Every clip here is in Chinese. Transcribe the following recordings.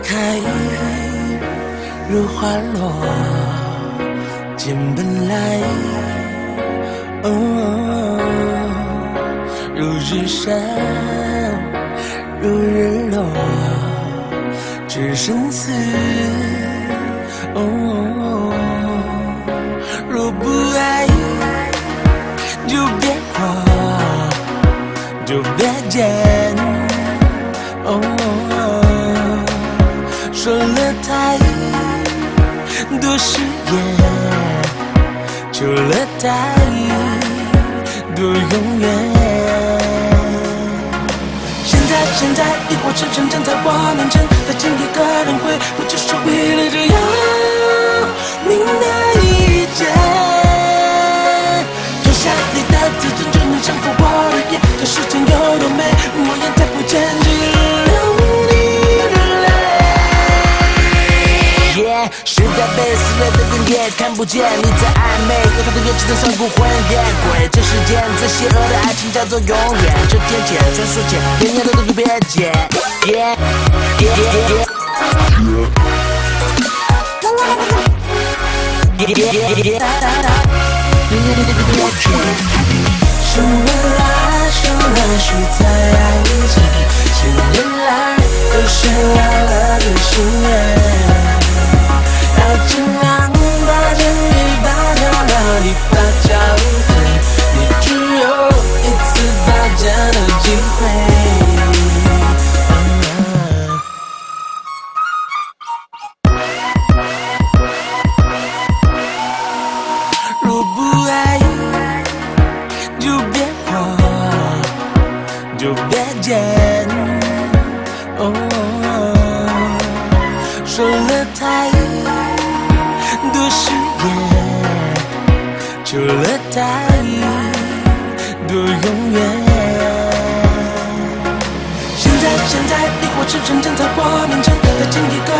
开如花落，见本来，哦，如日升，如日落，只生死，哦，若不爱就别活，就别见，哦。说了太多誓言，除了太多永远。看不见，你在暧昧，有他的乐器在算孤魂野鬼。这世间最邪恶的爱情叫做永远，这天前传说前，年年都都别解。什么来，什么去在爱情？千年太多。誓言，求了太多永远。现在，现在，你火车站站在我面前，再见一个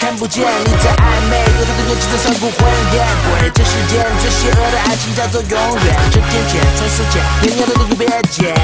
看不见，你在暧昧。多少对眼睛在上古婚宴跪，这世间最邪恶的爱情叫做永远。这天堑，传说间，你要的都是边界。